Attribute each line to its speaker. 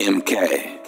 Speaker 1: MK.